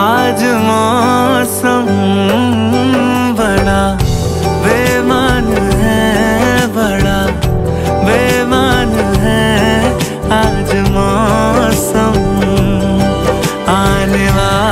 आज मौसम बड़ा बेमान है बड़ा बेमान है आज मौसम आने वाला